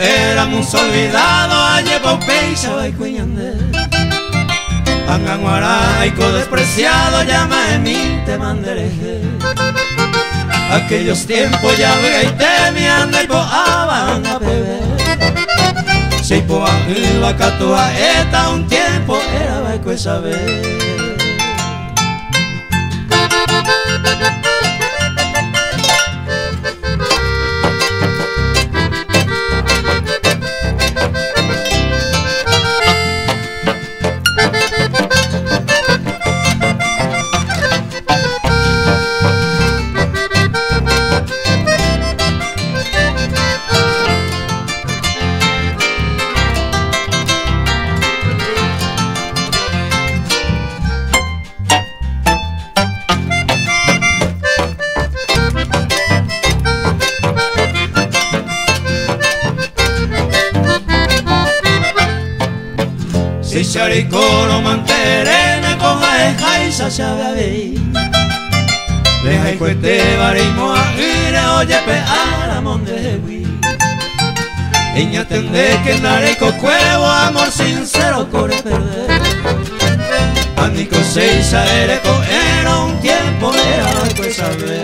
Éramos olvidados, paupeisa va y cuñande. Anganguaraico despreciado, llama de mí, te mandereje. Aquellos tiempos ya vega y temian y poaban a beber. Si poan y la catua eta un tiempo era baico esa vez. Bizarrikoro mantereneko jaeja izatxabeabei Lehaiko ete bareimoa ire oiepe aramonde hewi Eñaten deken nareko kuebo amor sincero kore perder. Handiko zeiza ereko era un tiempo era pues saber.